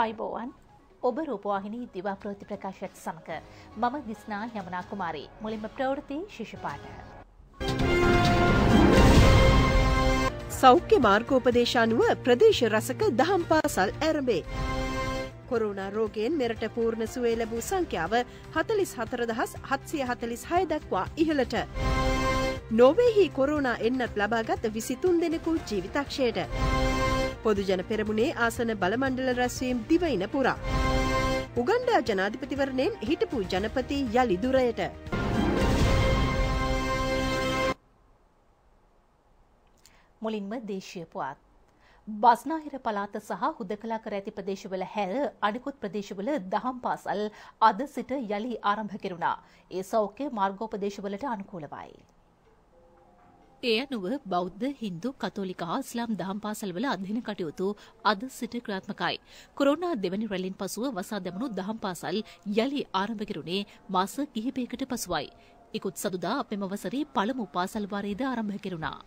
ආයිබෝවන් ඔබ රූපවාහිනී දිවා ප්‍රවෘත්ති ප්‍රකාශයත් සමඟ මම දිස්නා යමනා කුමාරී මුලින්ම ප්‍රවෘත්ති ශිෂපාට. සෞඛ්‍ය මාර්ගෝපදේශානුව ප්‍රදේශ රසක දහම් පාසල් ඇරඹේ. කොරුණා රෝගයෙන් මෙරට පූර්ණ සුවේ ලැබූ සංඛ්‍යාව හතලිස් හතරදහස් හත්සිය හතලිස් හය දක්වා ඉහළට. නොවේහි කොරුණා එන්නත් ලබාගත් විසිතුන් දෙනෙකු ජීවිතක්ෂයට. පොදුජන පෙරමුණේ ආසන බලමණ්ඩල රැස්වීම් දිවයින පුරා. උගණ්ඩා ජනාධිපතිවරණයෙන් හිටපු ජනපති යළිදුරයට. මුලින්ම දේශය පුවත්. බස්නාහිර පලාත සහ හුදකලා කර ඇති ප්‍රදේශවල හැර අනිකුත් ප්‍රදේශවල දහම් පාසල් අද සිට යළි ආරම්භ කෙරුණා. ඒ සෞඛ්‍ය මාර්ගෝපදේශවලට අනුකූලවයි. ඒ අනුව බෞද්ධ හින්දු කතෝලික හා ඉස්ලාම් දහම් පාසල්වල අධ්‍යයන කටයුතු අද සිට ක්‍රියාත්මකයි. කොරෝනා දෙවැනි රැලින් පසුව වසා දැමුණු දහම් පාසල් යළි ආරම්භ කෙරුණේ මාස කිහිපයකට පසුවයි. ඉකුත් සදුදා මෙම වසරේ පළමු පාසල් වාරයේද ආරම්භ කෙරුණා.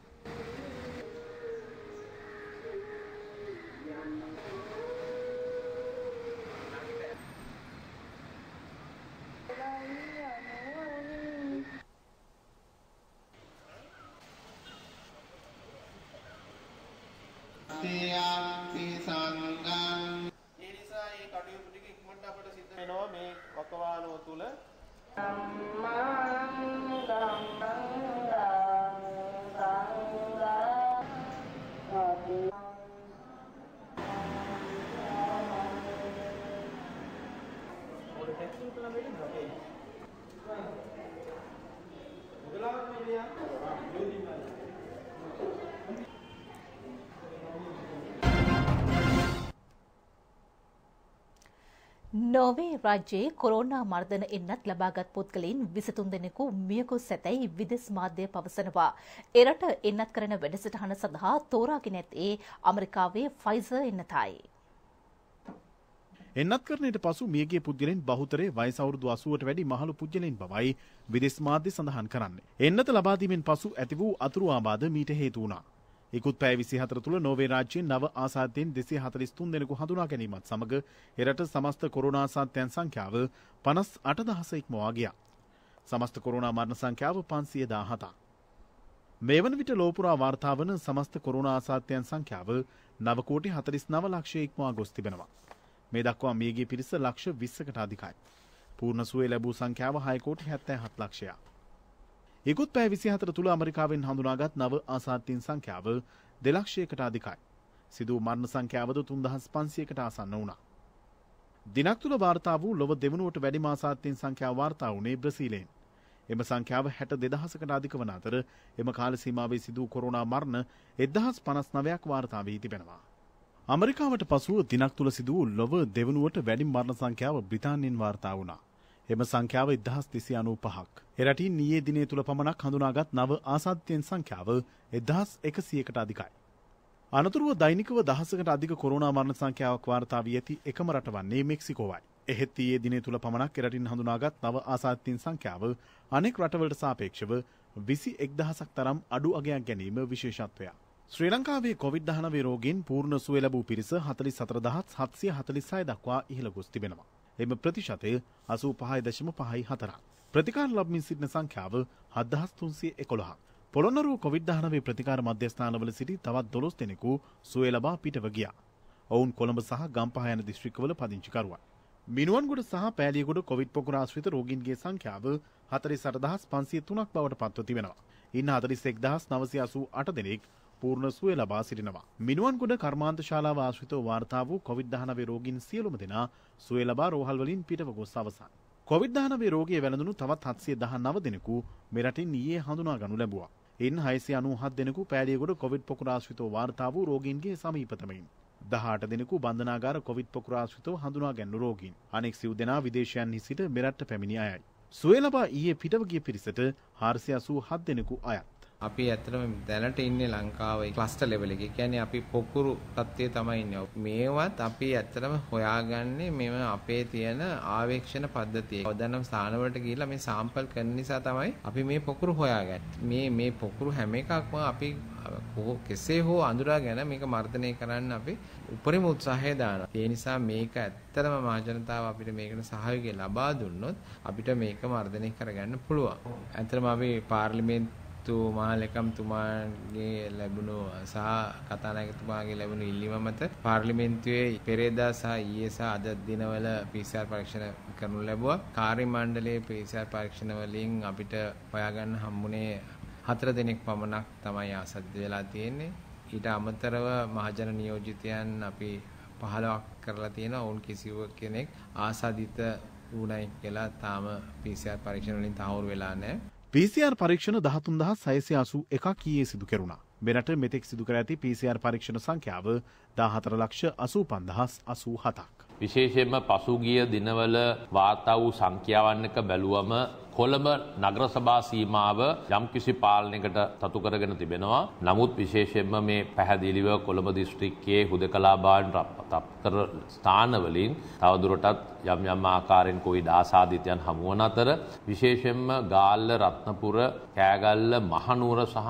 නෝවේ රාජ්‍යයේ කොරෝනා මර්ධන එන්නත් ලබාගත් පුද්ගලයින් විසිතුන් දෙනෙකු මියගොස් ඇතැයි විදෙස් මාධ්‍ය පවසනවා. එරට එන්නත් කරන වැඩසටහන සඳහා තෝරාගෙන ඇත්තේ අමරිකාවේ ෆයිසර් එන්නතයි. එන්නත් කරනයට පසු මියගේ පුද්ගලෙන් බහුතරේ වයස අවුරුදු 80ට වැඩි මහලු පුද්ගලයන් බවයි විදෙස් මාධ්‍ය සඳහන් කරන්නේ. එන්නත ලබා දීමෙන් පසු ඇති වූ අතුරු ආබාධ මීට හේතු වුණා. ඉකුත් පැය විසි හතර තුළ නොවේ රාජ්‍යයෙන් නව ආසාධයෙන් දෙසේ හතලිස් තුන් දෙනෙකු හඳුනා ගැනීමත් සමඟ එරට සමස්ත කොරුණාසාත්‍යයන් සංඛ්‍යාව පනස් අටදහස ඉක්මවා ගියා. සමස්ත කොරුණා මරණ සංඛ්‍යාව පන්සිය දාහතා. මේ වන විට ලෝපුරා වාර්තාවන සමස්ත කොරුණා ආසාත්‍යයන් සංඛ්‍යාව නවකෝටි හතරිස් නව ලක්ෂය ඉක්මවා ගොස් තිබෙනවා. මේ දක්වා මියගේ පිරිස ලක්ෂ විස්සකට අධිකයි. පූර්ණ සුවේ ලැබූ සංඛ්‍යාව හයකෝටි හැත්තෑ හත් ලක්ෂයක්. ඉකුත් පෑ විසි හතර තුළ අමරිකාවෙන් හඳුනාගත් නව ආසාත්තීන් සංඛ්‍යාව දෙලක්ෂයකට අධිකයි. සිදූ මරණ සංඛ්‍යාවද තුන්දහස් පන්සියකට ආසන්න වුණා. දිනක් තුළ වාර්තා වූ ලොව දෙවනුවට වැඩි මාසාත්තීන් සංඛ්‍යාව වාර්තා වුණේ බ්‍රසීලෙන්. එම සංඛ්‍යාව හැට දෙදහසකට අධික වන අතර එම කාලසීමාවේ සිදූ කොරුණා මරණ එදහස් පනස් නවයක් වාර්තා වී තිබෙනවා. අමරිකාවට පසුව දිනක් තුළ සිදුවූ ලොව දෙවනුවට වැඩි මරණ සංඛ්‍යාව බ්‍රිතාන්‍යයෙන් වාර්තා වුණා. එම සංඛ්‍යාව ඉදහස් දෙසි අනූ පහක්. එරටින් නියේ දිනේ තුළ පමණක් හඳුනාගත් නව ආසාධ්‍යයෙන් සංඛ්‍යාව එදහස් එකසියකට අධිකයි. අනතුරුව දෛනිකව දහසකට අධික කොරුණා මරණ සංඛ්‍යාවක් වාර්තා වී ඇති එකම රට වන්නේ මෙක්සිකෝවයි. එහෙත් ඊයේ දිනේ තුළ පමණක් එරටින් හඳුනාගත් නව ආසාධ්‍යයෙන් සංඛ්‍යාව අනෙක් රටවලට සාපේක්ෂව විසි එක්දහසක් තරම් අඩු අගයක් ගැනීම විශේෂත්වයක්. ශ්‍රී ලංකාවේ කොවිඩ් දහනවේ රෝගෙන් පූර්ණ සුව ලැබූ පිරිස හතලි සතරදහත් හත්සිය හතලිස්සය දක්වා ඉහළ ගොස් තිබෙනවා. එම ප්‍රතිශතය අසූ පහයි දශම පහයි හතරක්. ප්‍රතිකාර ලබමින් සිටින සංඛ්‍යාව හදහස් තුන්සිය එකොළහක්. පොළොන්නරුව කොවිඩ්දාහනවේ ප්‍රතිකාර මධ්‍යස්ථානවල සිටි තවත් දොළොස් දෙනෙකු සුවේ ලබා පිටව ගියා. ඔවුන් කොළඹ සහ ගම්පහ යන දිස්ත්‍රික්කවල පදිංචිකරුවන්. මිනුවන්ගොඩ සහ පෑලියගොඩ කොවිඩ් පොකුරාශ්‍රිත රෝගීන්ගේ සංඛ්‍යාව හතරි සටදහස් පන්සිය තුනක් බවට පත්ව තිබෙනවා. ඉන්න හතරිස් එක්දහස් නවසි අසූ අට දෙනෙක් පූර්ණ සුවය ලබා සිටිනවා. මිනුවන්ගොඩ කර්මාන්ත ශාලාව ආශ්‍රිතව වාර්තා වූ කොවිඩ්-19 රෝගීන් සියලුම දෙනා සුවය ලබා රෝහල් වලින් පිටව ගොස් අවසන්. කොවිඩ්-19 රෝගිය වැළඳුණු තවත් 719 දෙනෙකු මෙරටින් ඊයේ හඳුනා ගනු ලැබුවා. ඉන් 697 දෙනෙකු පෑලියගොඩ කොවිඩ් පොකුරාශ්‍රිතව වාර්තා වූ රෝගීන්ගේ සමීපතමයින්. 18 දෙනෙකු බන්ධනාගාර කොවිඩ් පොකුරාශ්‍රිතව හඳුනා ගැන්නු රෝගීන්. අනෙක් සිව් දෙනා විදේශයන්හි සිට මෙරටට පැමිණි අයයි. සුවය ලබා ඊයේ පිටව ගිය පිරිසට 487 දෙනෙකු අයත්. අපි ඇත්තටම දැනට ඉන්නේ ලංකාවේ ක්ලස්ටර් ලෙවල් එකේ. කියන්නේ අපි පොකුරු තත්ත්වයේ තමයි ඉන්නේ. මේවත් අපි ඇත්තටම හොයාගන්නේ මෙව අපේ තියෙන ආවේක්ෂණ පද්ධතිය. අවදානම් ස්ථාන වලට ගිහිල්ලා මේ සාම්පල් කරන නිසා තමයි අපි මේ පොකුරු හොයාගන්නේ. මේ මේ පොකුරු හැම එකක්ම අපි කෙසේ හෝ අඳුරාගෙන මේක මර්ධනය කරන්න අපි උපරිම උත්සාහය දානවා. ඒ නිසා මේක ඇත්තටම මහජනතාව අපිට මේකට සහයෝගය ලබා දුන්නොත් අපිට මේක මර්ධනය කරගන්න පුළුවන්. ඇත්තටම අපි පාර්ලිමේන්තු තු මහලකම්තුමාගේ ලැබුණු සහ කතානායකතුමාගේ ලැබුණු ඉල්ලීම මත පාර්ලිමේන්තුවේ පෙරේදා සහ ඊයේ සහ අද දිනවල PCR පරීක්ෂණ කරනු ලැබුවා. කාර්ය මණ්ඩලයේ PCR පරීක්ෂණ වලින් අපිට හොයාගන්න හම්බුනේ හතර දෙනෙක් පමණක් තමයි ආසද්ද වෙලා තියෙන්නේ. ඊට අමතරව මහජන නියෝජිතයන් අපි 15ක් කරලා තියෙනවා. ඔවුන් කිසිව කෙනෙක් ආසාදිත වුණයි කියලා තාම PCR පරීක්ෂණ වලින් තහවුරු වෙලා නැහැ. PCR පරීක්ෂණ දහතුන් දහස් සයසය අසු එකක් ඊයේ සිදු කෙරුණා. මෙරට මෙතෙක් සිදු කර ඇති PCR පරීක්ෂණ සංඛ්‍යාව දාහතර ලක්ෂ අසූ පන්දහස් අසූ හතක්. විශේෂයෙන්ම පසුගිය දිනවල වාර්තා වූ සංඛ්‍යාවන්නක බැලුවම කොළඹ නගර සභා සීමාව යම්කිසි පාලනයකට තතු කරගෙන තිබෙනවා. නමුත් විශේෂයෙන්ම මේ පැහැදිලිව කොළඹ දිස්ත්‍රික්කයේ හුදකලා භාවන තප්තර ස්ථානවලින් තවදුරටත් යම් යම් ආකාරයෙන් කොයිඩ් ආසාදිතයන් හමුවන අතර විශේෂයෙන්ම ගාල්ල රත්නපුර කෑගල්ල මහනුවර සහ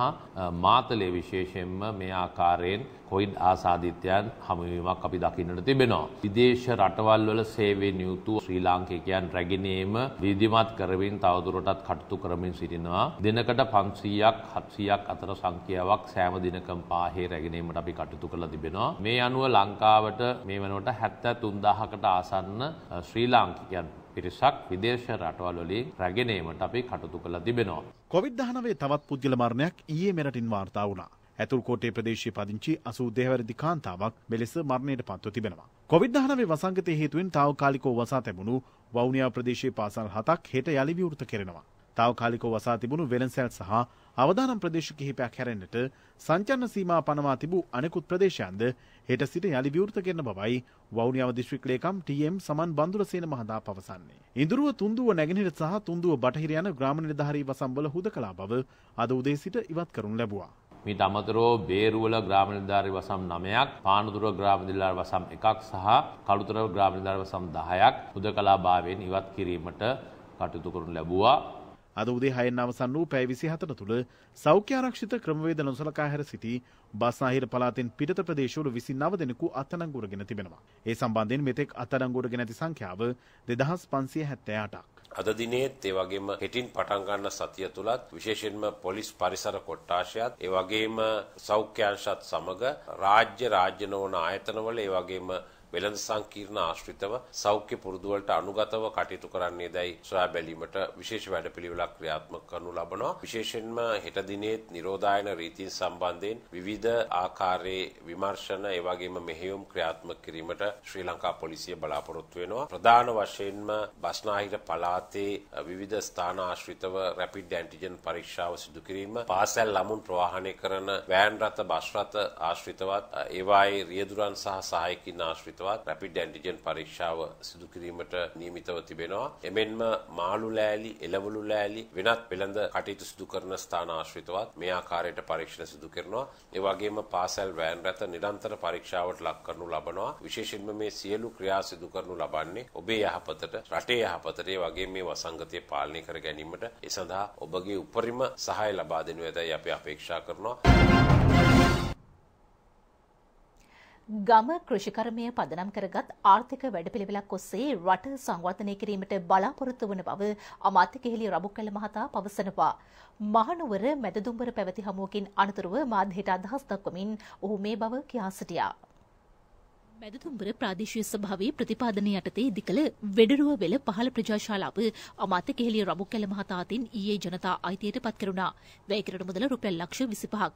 මාතලේ විශේෂයෙන්ම මේ ආකාරයෙන් කොයිඩ් ආසාදිතයන් හමුවීමක් අපි දකින්නට තිබෙනවා. විදේශ රටවල් වල සේවයෙන් යුතු ශ්‍රී ලාංකිකයන් රැගෙනීම විධිමත් කරමින් තවදුරටත් කටයුතු කරමින් සිටිනවා. දිනකට 500ක් 700ක් අතර සංඛ්‍යාවක් සෑම දිනකම පාහේ රැගෙනීමට අපි කටයුතු කරලා තිබෙනවා. මේ අනුව ලංකාවට මේ වෙනකොට 73000කට ආසන්න ශ්‍රී ලාංකිකයන් පිරිසක් විදේශ රටවල් වලින් රැගෙනීමට අපි කටයුතු කරලා තිබෙනවා. කොවිD-19 තවත් පුද්ගල මරණයක් ඊයේ මෙරටින් වාර්තා වුණා. ඇතුල්කෝටේ ප්‍රදේශයේ පදිංචි අසූ දෙවැරදි කාන්තාවක් මෙලෙස මරණයට පත්ව තිබෙනවා. කොවිD-19 වසංගතය හේතුවෙන් තාවකාලිකව වසා තැබුණු වවුනියා ප්‍රදේශයේ පාසල් හතක් හෙට යළි විවෘත කෙරෙනවා. තාවකාලිකව වසා තිබුණු වෙළන්සැල් සහ අවදානම් ප්‍රදේශ කිහිපයක් හැරෙන්නට සංචන්න සීමා පනවා තිබූ අනෙකුත් ප්‍රදේශයන්ද හෙට සිට යළි විවෘත කරන බවයි වවුනියාව දිස්ත්‍රික් ලේකම් ටීඑම් සමන් බන්දුරසේන මහතා පවසන්නේ. ඉඳුරුව තුන්දුව නැගෙනහිර සහ තුන්දුව බටහිර යන ග්‍රාම නිලධාරී වසම්වල හුදකලා බව අද උදේ සිට ඉවත් කරනු ලැබුවා. මීට අමතරෝ බේරුවල ග්‍රාම නිලධාරී වසම් 9ක්, පානදුර ග්‍රාම නිලධාරී වසම් 1ක් සහ කළුතර ග්‍රාම නිලධාරී වසම් 10ක් හුදකලා භාවයෙන් ඉවත් කිරීමට කටයුතු කරනු ලැබුවා. අද උදේ හයෙන් අවසන් වූ පැය විසි හතර තුළ සෞඛ්‍ය ආරක්ෂිත ක්‍රමවේද නොසලකා හැර සිටි බස්නාහිර පලාතෙන් පිටත ප්‍රදේශවල විසි නව දෙනෙකු අත්අඩංගුවරගෙන තිබෙනවා. ඒ සම්බන්ධයෙන් මෙතෙක් අත්අඩංගුවරගෙන ඇති සංඛ්‍යාව දෙදහස් පන්සිය හැත්තෑ අටක්. අද දිනේත් ඒ වගේම හෙටින් පටන් ගන්න සතිය තුලත් විශේෂයෙන්ම පොලිස් පරිසර කොට්ටාශයත් ඒ වගේම සෞඛ්‍යාංශත් සමග රාජ්‍ය රාජ්‍ය නොවන ආයතනවල ඒ වගේම වෙළඳ සංකීර්ණ ආශ්‍රිතව සෞඛ්‍ය පුරුදුවලට අනුගතව කටයුතු කරන්නේ දැයි සොයා බැලීමට විශේෂ වැඩපිළිවෙලක් ක්‍රියාත්මක කරනු ලබනවා. විශේෂයෙන්ම හෙට දිනේත් නිරෝධායන රීතීන් සම්බන්ධයෙන් විවිධ ආකාරයේ විමර්ශන ඒ වගේම මෙහෙයුම් ක්‍රියාත්මක කිරීමට ශ්‍රී ලංකා පොලිසිය බලාපොරොත්තු වෙනවා. ප්‍රධාන වශයෙන්ම බස්නාහිර පළාතේ විවිධ ස්ථාන ආශ්‍රිතව රැපිඩ් ඇන්ටිජන් පරීක්ෂාව සිදු කිරීම, පාසල් ළමුන් ප්‍රවාහනය කරන වෑන් රථ, බස් රථ ආශ්‍රිතවත් ඒවායේ රියදුරන් සහ සහායකින් ආශ්‍රිත සහිතවත් රැපිඩ් ඇන්ටිජන් පරීක්ෂාව සිදු කිරීමට නියමිතව තිබෙනවා. එමෙන්ම මාළු ලෑලි, එළවලු ලෑලි වෙනත් වෙළඳ කටයුතු සිදු කරන ස්ථාන ආශ්‍රිතවත් මේ ආකාරයට පරීක්ෂණ සිදු කරනවා. ඒ වගේම පාසල් වෑන් රථ නිරන්තර පරීක්ෂාවට ලක් කරනු ලබනවා. විශේෂයෙන්ම මේ සියලු ක්‍රියා සිදු කරනු ලබන්නේ ඔබේ යහපතට, රටේ යහපතට, ඒ වගේම මේ වසංගතය පාලනය කර ගැනීමට ඒ සඳහා ඔබගේ උපරිම සහාය ලබා දෙනු ඇතයි අපි අපේක්ෂා කරනවා. ගම කෘෂිකර්මය පදනම් කරගත් ආර්ථික වැඩපිළිවෙලක් ඔස්සේ රට සංවර්ධනය කිරීමට බලාපොරොත්තු වන බව අමාත්‍ය කෙහෙලි රබුකැල මහතා පවසනවා. මහනුවර මැදදුම්බර පැවති හමුවකින් අනතුරුව මාධ්‍යට අදහස් දක්වමින් ඔහු මේ බව කියා සිටියා. මැදතුම්බර ප්‍රාදේශීය සභාවේ ප්‍රතිපාදනය යටතේ ඉදිකළ වෙඩරුව වෙල පහළ ප්‍රජාශාලාව අමාත්‍ය කෙහෙලිය රබුකැල මහතා අතින් ඊයේ ජනතා අයිතියට පත් කරුණා. වැය කරන මුදල රුපියල් ලක්ෂ 25ක්.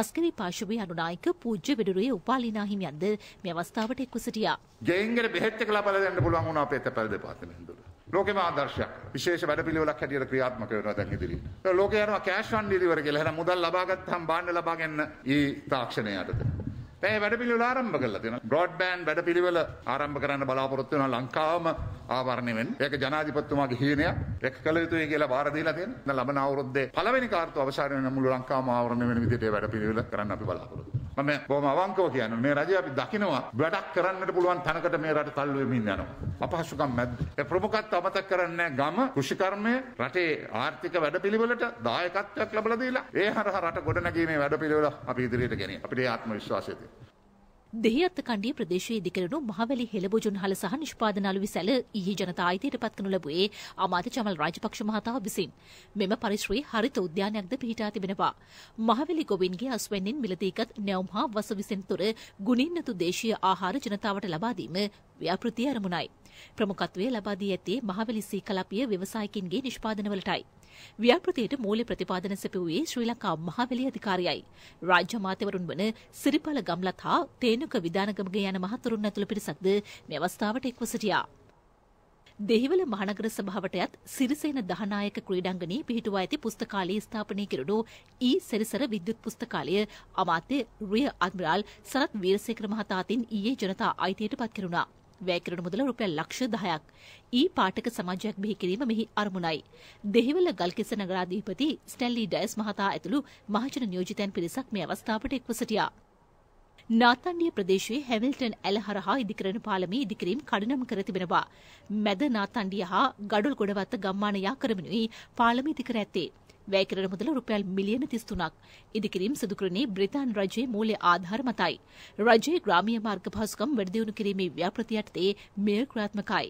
අස්කරි පාර්ශවයේ අනුනායක පූජ්‍ය වෙඩරුවේ උපාලිනා හිමියන්ද මේ අවස්ථාවට එක්ව සිටියා. ජෙයින්ගර බෙහෙත් එක ලබා දෙන්න පුළුවන් වුණා අපේ තැපැල් දෙපාර්තමේන්තුවට. ලෝකෙම ආදර්ශයක් විශේෂ වැඩ පිළිවෙලක් හැටියට ක්‍රියාත්මක වෙනවා දැන් ඉදිරියට. ලෝකේ යනවා කෑෂ් ෆන්ඩ් ඩිලිවරි කියලා. එහෙනම් මුදල් ලබා ගත්තාම බාණ්ඩ ලබා ගන්න ඊ තාක්ෂණය යටතේ. පැය වැඩපිළිවෙල ආරම්භ කරලා තියෙනවා. බ්‍රෝඩ්බෑන්ඩ් වැඩපිළිවෙල ආරම්භ කරන්න බලාපොරොත්තු වෙනවා ලංකාවම ආවරණය වෙන්න. ඒක ජනාධිපතිතුමාගේ හීනයක්. ඒක කළ යුතුයි කියලා බාර දීලා තියෙනවා. දැන් ලබන අවුරුද්දේ පළවෙනි කාර්තුව අවසානය වෙන මුළු ලංකාවම ආවරණය වෙන විදිහට ඒ වැඩපිළිවෙල කරන්න අපි බලාපොරොත්තු වෙනවා. මම බොහොම අවංකව කියන්නේ මේ රජය අපි දකිනවා වැඩක් කරන්නට පුළුවන් තැනකට මේ රට තල්ලු වෙමින් යනවා. අපහසුකම් මැද්ද. ඒ ප්‍රමුඛත්ව අමතක කරන්නේ ගම කෘෂිකර්මය රටේ ආර්ථික වැඩපිළිවෙලට දායකත්වයක් ලබලා දීලා ඒ හරහා රට ගොඩනැගීමේ වැඩපිළිවෙල අපි ඉදිරියට ගෙනියන. අපිට ඒ ආත්ම විශ්වාසය තියෙනවා. දෙහිඅත්ත කණ්ඩිය ප්‍රදේශයේ ඉදිකරනු මහවැලි හෙළබොජුන් හල සහ නිෂ්පාදන අලු විසැල ඊයේ ජනතා අයිතියට පත් කරනු ලැබුවේ අමාත්‍ය චමල් රාජපක්ෂ මහතා විසින්. මෙම පරිශ්‍රයේ හරිත උද්‍යානයක්ද පිහිටා තිබෙනවා. මහවැලි ගොවින්ගේ අස්වැන්නෙන් මිලදීගත් නැවුම් හා වස විසෙන් තොර ගුණින්නතු දේශීය ආහාර ජනතාවට ලබා දීම ව්‍යාපෘතිය අරමුණයි. ප්‍රමුඛත්වය ලබා දී ඇත්තේ මහවැලි සීකලපිය ව්‍යවසායකින්ගේ නිෂ්පාදනවලටයි. ව්‍යාපෘතියට මූල්‍ය ප්‍රතිපාදන සැපවුවේ ශ්‍රී ලංකා මහවැලි අධිකාරියයි. රාජ්‍ය මාත්‍යවරුන් වන සිරිපල ගම්ලත් හා තේනුක විධානගමගේ යන මහතුරුන් ඇතුළු පිරිසක්ද මේ අවස්ථාවට එක්ව සිටියා. දෙහිවල මහනගර සභාවටයත් සිරිසේන දහනායක ක්‍රීඩංගනී පිහිටුවා ඇති පුස්තකාලයේ ස්ථාපනය කෙරුණු ඊ සෙරිසර විද්‍යුත් පුස්තකාලය අමාත්‍ය රිය අද්මිරාල් සරත් වීරසේකර මහතා අතින් ඊයේ e. ජනතා අයිතියට පත් කෙරුණා. වැය කරන මුදල රුපියල් ලක්ෂ 10ක්. ඊ පාඨක සමාජයක් බිහි කිරීම මෙහි අරමුණයි. දෙහිවල ගල්කිස්ස නගරාධිපති ස්ටැන්ලි ඩයස් මහතා ඇතුළු මහජන නියෝජිතයන් පිරිසක් මේ අවස්ථාවට එක්ව සිටියා. නාතන්ඩිය ප්‍රදේශයේ හැමිල්ටන් ඇල හරහා ඉදිකරන පාලමේ ඉදිකිරීම් කඩනම් කර තිබෙනවා. මැද නාතන්ඩිය හා ගඩොල් ගොඩවත්ත ගම්මාන යා කරමිනුයි පාලම ඉදිකර ඇත්තේ. වැය කරන මුදල රුපියල් මිලියන 33ක්. ඉදිකිරීම් සිදු කරන්නේ බ්‍රිතාන්‍ය රජයේ මූල්‍ය ආධාර මතයි. රජයේ ග්‍රාමීය මාර්ග පහසුකම් වැඩිදියුණු කිරීමේ ව්‍යාපෘතියට තේ මෙය ක්‍රියාත්මකයි.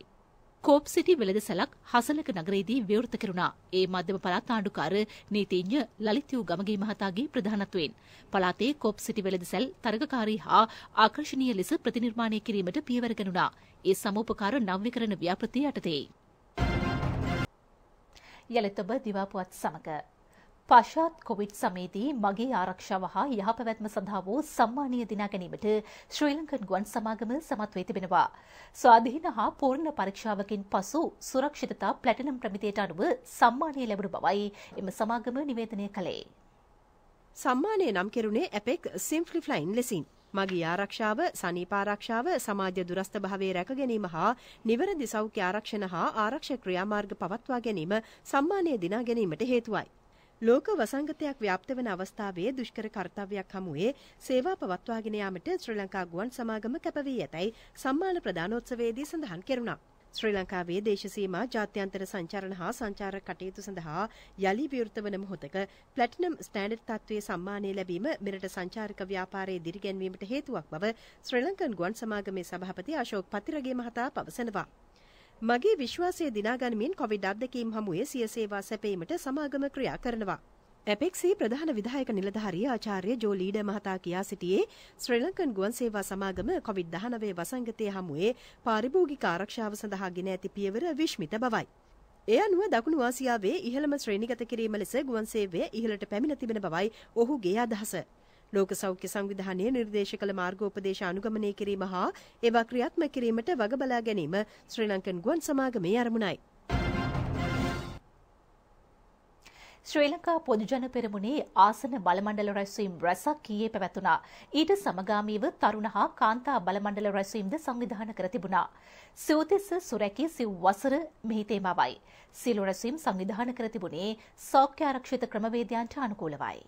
කෝප් සිටි වෙළඳසැලක් හසලක නගරයේදී විවෘත කෙරුණා. ඒ මධ්‍යම පළාත් ආණ්ඩුකාර නීතිඥ ලලිත්යු ගමගේ මහතාගේ ප්‍රධානත්වයෙන් පළාතේ කෝප් සිටි වෙළඳසැල් තරගකාරී හා ආකර්ශනීය ලෙස ප්‍රතිනිර්මාණය කිරීමට පියවර ගනුණා. ඒ සමෝපකාර නව්‍යකරණ ව්‍යාපෘතිය යටතේ. යළිත් ඔබ දිවාපුවත් සමග පශ්චාත් කොවිඩ් සමයේදී මගේ ආරක්ෂාව හා යහපැවැත්ම සඳහා වූ සම්මානීය දිනා ගැනීමට ශ්‍රී ලංකන් ගුවන් සමාගම සමත් වී තිබෙනවා. ස්වාධීන හා පූර්ණ පරීක්ෂාවකින් පසු සුරක්ෂිතතා ප්ලැටිනම් ප්‍රමිතියට අනුව සම්මානය ලැබුණු බවයි එම සමාගම නිවේදනය කළේ. සම්මානය නම් කෙරුණේ ඇපෙක් සිම්ප්ලිෆ්ලයින් ලෙසින්. මගේ ආරක්ෂාව සනීපාරක්ෂාව සමාජ දුරස්ථ භාවයේ රැක ගැනීම හා නිවැරදි සෞඛ්‍ය ආරක්ෂණ හා ආරක්ෂක ක්‍රියාමාර්ග පවත්වා ගැනීම සම්මානය දිනා ගැනීමට හේතුවයි. ලෝක වසංගතයක් ව්‍යාප්ත වන අවස්ථාවේ දුෂ්කර කර්තව්‍යයක් හමුවේ සේවා පවත්වාගෙන යාමට ශ්‍රී ලංකා ගුවන් සමාගම කැපවී ඇතැයි සම්මාන ප්‍රදානෝත්සවයේදී සඳහන් කෙරුණා. ශ්‍රී ලංකාවේ දේශසීමා ජාත්‍යන්තර සංචාරණ හා සංචාර කටයුතු සඳහා යළි විවෘත වන මොහොතක ප්ලැටිනම් ස්ටෑන්ඩඩ් තත්ත්වයේ සම්මානය ලැබීම මෙරට සංචාරක ව්‍යාපාරයේ දිරිගැන්වීමට හේතුවක් බව ශ්‍රී ලංකන් ගුවන් සමාගමේ සභාපති අශෝක් පතිරගේ මහතා පවසනවා. මගේ විශ්වාසය දිනාගනිමින් කොවිඩ් අත්දැකීම් හමුවේ සිය සේවා සැපීමට සමාගම ක්‍රියා කරනවා. ඇපෙක්සි ප්‍රධාන විධායක නිලධාරිය ආචාර්ය ජෝ ලීඩ මහතා කියා සිටියේ ශ්‍රී ලංකන් ගුවන් සේවා සමාගම කොවිඩ් 19 වසංගතය හමුවේ පාරිභෝගික ආරක්ෂාව සඳහා ගෙන ඇති පියවර විශ්මිත බවයි. ඒ අනුව දකුණු ආසියාවේ ඉහළම ශ්‍රේණිගත කිරීම ලෙස ගුවන් සේවය ඉහළට පැමිණ තිබෙන බවයි ඔහුගේ අදහස. ලෝක සෞඛ්‍ය සංවිධානය නිර්දේශ කළ මාර්ගෝපදේශ අනුගමනය කිරීම හා ඒවා ක්‍රියාත්මක කිරීමට වග බලා ගැනීම ශ්‍රී ලංකන් ගුවන් සමාගමේ අරමුණයි. ශ්‍රී ලංකා පොදුජන පෙරමුණේ ආසන බලමණ්ඩල රැස්වීම් රැසක් ඊයේ පැවැතුණා. ඊට සමගාමීව තරුණ හා කාන්තා බලමණ්ඩල රැස්වීම්ද සංවිධානය කර තිබුණා. සිව්තිස්ස සුරැකී සිව් වසර මෙහි තේමාවයි. සියලු රැස්වීම් සංවිධානය කර තිබුණේ සෞඛ්‍ය ආරක්ෂිත ක්‍රමවේදයන්ට අනුකූලවයි.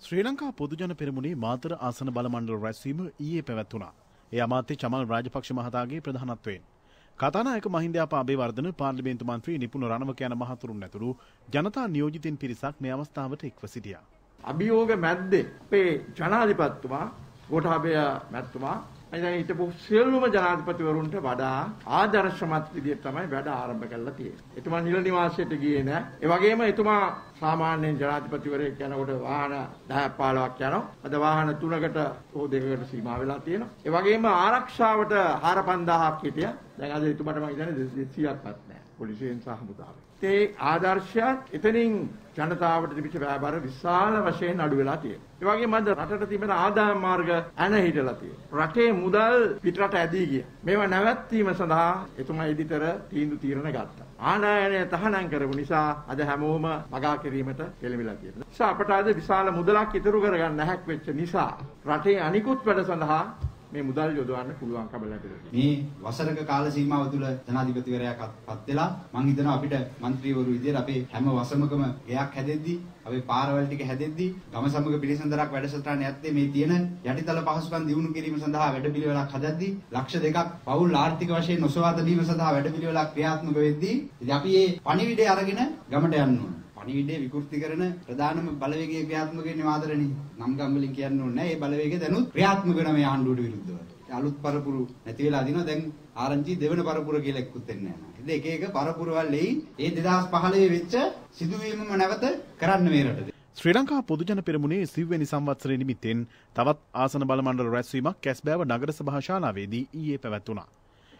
ශ්‍රී ලංකා පොදුජන පෙරමුණේ මාතර ආසන බලමණ්ඩල රැස්වීම ඊයේ පැවැත්වුණා. ඒ අමාත්‍ය චමල් රාජපක්ෂ මහතාගේ ප්‍රධානත්වයෙන්. කතානායක මහින්දයාපා අබේවර්ධන පාර්ලිමේන්තු මන්ත්‍රී නිපුණ රණවක යන මහතුරුන් ඇතුළු ජනතා නියෝජිතින් පිරිසක් මේ අවස්ථාවට එක්ව සිටියා. අභියෝග මැද්දේ අපේ ජනාධිපතිතුමා ගෝඨාභය මැතිතුමා දැන් හිටපු සියලුම ජනාධිපතිවරුන්ට වඩා ආදර්ශමත් විදිහට තමයි වැඩ ආරම්භ කරලා තියෙන්නේ. එතුමා නිල නිවාසයට ගියේ නෑ. ඒ වගේම එතුමා සාමාන්‍යයෙන් ජනාධිපතිවරයෙක් යනකොට වාහන 10ක් 15ක් යනවා. අද වාහන 3කට හෝ දෙකකට සීමා වෙලා තියෙනවා. ඒ වගේම ආරක්ෂාවට 4000ක් හිටියා. දැන් අද එතුමාට මම හිතන්නේ 200ක්වත් නෑ. පොලිසියෙන් සහ හමුදාවෙන්. ඒ ආදර්ශයත් එතනින් ජනතාවට තිබිච්ච ව්‍යාපාර විශාල වශයෙන් අඩු වෙලා තියෙනවා. ඒ වගේම අද රටට තිබෙන ආදායම් මාර්ග ඇන හිටලා තියෙනවා. රටේ මුදල් පිටරට ඇදී ගියා. මේවා නැවැත්වීම සඳහා එතුමා ඉදිතර තීන්දුව තීරණ ගත්තා. ආනයනය තහනම් කරපු නිසා අද හැමෝම මගා කිරීමට එළඹිලා තියෙනවා. නිසා අපට අද විශාල මුදලක් ඉතුරු කරගන්න නැහැක් වෙච්ච නිසා රටේ අනිකුත් වැඩ සඳහා මේ මුදල් යොදවන්න පුළුවන්කම ලැබෙනවා. මේ වසරක කාල සීමාව තුළ ජනාධිපතිවරයාපත් වෙලා මම හිතනවා අපිට മന്ത്രിවරු විදියට අපේ හැම වසමකම ගෙයක් හැදෙද්දී අපේ පාරවල් ටික හැදෙද්දී ගම සමග පිළිසඳරක් වැඩසටහන යත්තේ මේ තියෙන යටිතල පහසුකම් දියුණු කිරීම සඳහා වැඩපිළිවෙලක් හදද්දී ලක්ෂ දෙකක් පවුල් ආර්ථික වශයෙන් නොසවා තැබීම සඳහා වැඩපිළිවෙලක් ක්‍රියාත්මක වෙද්දී ඉතින් අපි මේ පණිවිඩය අරගෙන ගමට යන්න ඕනේ. පණිවිඩය විකෘති කරන ප්‍රධානම බලවේගය ක්‍රියාත්මක වෙන්නේ මාතරනේ. නම් ගම් වලින් කියන්න ඕනේ නැහැ. මේ බලවේගය දැනුත් ක්‍රියාත්මක වෙන මේ ආණ්ඩුවට විරුද්ධව. අලුත් පරපුරු නැති වෙලා දිනවා දැන් ආරංචි දෙවන පරපුර කියලා එක්කුත් වෙන්නේ නැහැ. ඉතින් එක එක පරපුරවල් එයි. ඒ 2015 වෙච්ච සිදුවීමම නැවත කරන්න මේ රටේ. ශ්‍රී ලංකා පොදුජන පෙරමුණේ සිව්වැනි සංවත්සරය නිමිත්තෙන් තවත් ආසන බලමණ්ඩල රැස්වීමක් කැස්බෑව නගර සභා ශාලාවේදී ඊයේ පැවැත්වුණා.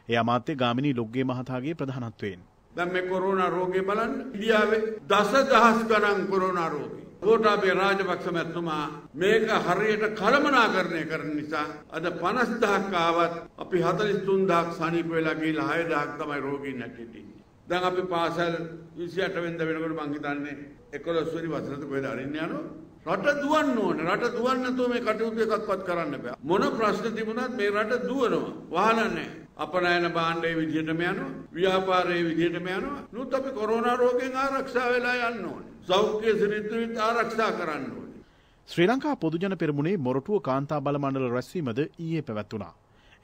එය අමාත්‍ය ගාමිණී ලොග්ගේ මහතාගේ ප්‍රධානත්වයෙන්. දැන් මේ කොරෝනා රෝගේ බලන්න ඉන්දියාවේ දසදහස් ගණන් කොරෝනා රෝගී. ගෝඨාභය රාජපක්ෂ මැතිතුමා මේක හරියට කළමනාකරණය කරන නිසා අද 50000ක් ආවත් අපි 43000ක් සනීප වෙලා ගිහිල්ලා 6000ක් තමයි රෝගීන් නැගිටින්නේ. දැන් අපි පාසල් 28 වෙනිදා වෙනකොට මං හිතන්නේ 11 වෙනි වසරට කොහෙද අරින්න යනවා? රට දුවන්න ඕනේ. රට දුවන්න නැතුව මේ කටයුතු එකක්වත් කරන්න බෑ. මොන ප්‍රශ්න තිබුණත් මේ රට දුවනවා. වාහන නැහැ. අපනයන භාණ්ඩයේ විදිහටම යනවා. ව්‍යාපාරයේ විදිහටම යනවා. නුත් අපි කොරෝනා රෝගයෙන් ආරක්ෂා වෙලා යන්න ඕනේ. සෞඛ්‍ය සිරිත්‍රිත් ආරක්ෂා කරන්න ඕනේ. ශ්‍රී ලංකා පොදුජන පෙරමුණේ මොරටුව කාන්තා බල මණ්ඩල රැස්වීමද ඊයේ පැවැත්වුණා.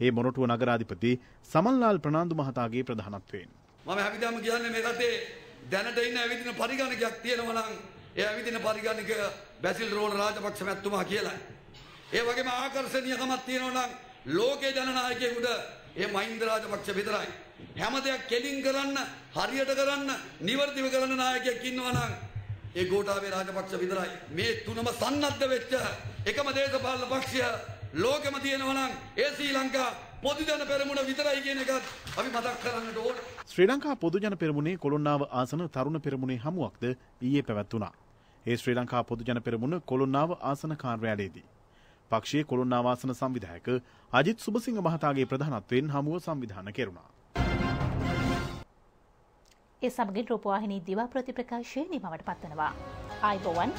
ඒ මොරටුව නගරාධිපති සමන්ලාල් ප්‍රනාන්දු මහතාගේ ප්‍රධානත්වයෙන්. මම හැමදාම කියන්නේ මේ රටේ දැනට ඉන්න ඇවිදින පරිගණකයක් තියෙනවා නම් ඒ ඇවිදින පරිගණක බැසිල් රෝණ රාජපක්ෂ මැතිතුමා කියලා. ඒ වගේම ආකර්ෂණීයකමක් තියෙනවා නම් ලෝකේ ජනනායකයෙකුට ඒ මහින්ද රාජපක්ෂ විතරයි. හැම දෙයක් කෙලින් කරන්න, හරියට කරන්න, නිවර්දිව කරන්න නායකයෙක් ඉන්නවා නම් ඒ ගෝඨාභය රාජපක්ෂ විතරයි. මේ තුනම සන්නද්ධ වෙච්ච එකම දේශපාලන පක්ෂය ලෝකෙම තියෙනවා නම් ඒ ශ්‍රී ලංකා පොදුජන පෙරමුණ විතරයි කියන එකත් අපි මතක් කරන්නට ඕන. ශ්‍රී ලංකා පොදුජන පෙරමුණේ කොළොන්නාව ආසන තරුණ පෙරමුණේ හමුවක්ද ඊයේ පැවැත්වුණා. ඒ ශ්‍රී ලංකා පොදුජන පෙරමුණ කොළොන්නාව ආසන කාර්යාලයේදී. පක්ෂයේ කොළොන්නාව ආසන සංවිධායක අජිත් සුබසිංහ මහතාගේ ප්‍රධානත්වයෙන් හමුව සංවිධාන කෙරුණා. ඒ සමගින් රූපවාහිනී දිවා ප්‍රතිප්‍රකාශය නිමවට පත්වනවා. ආයිබෝවන්